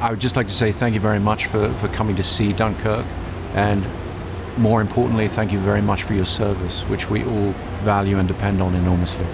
I would just like to say thank you very much for, for coming to see Dunkirk and more importantly, thank you very much for your service, which we all value and depend on enormously.